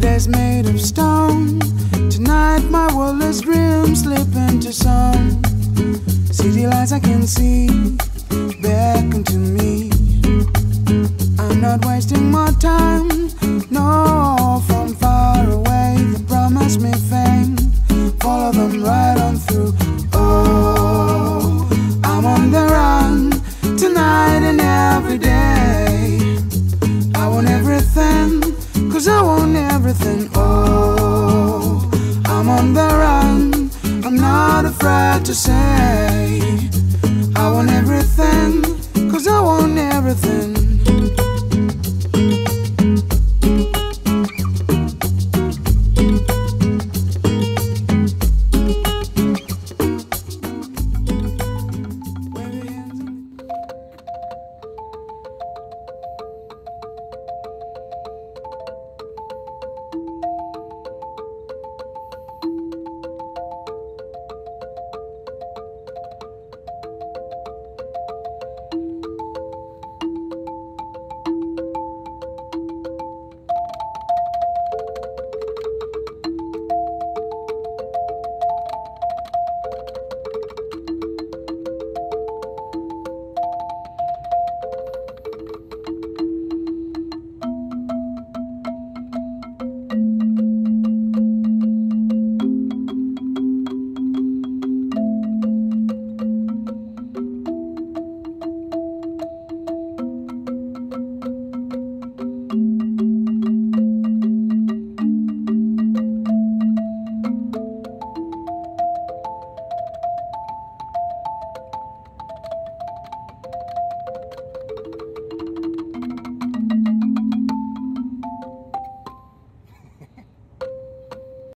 day's made of stone. Tonight my worldless dreams slip into song. City lights I can see beckon to me. I'm not wasting cause I want everything. Oh, I'm on the run, I'm not afraid to say. I want everything,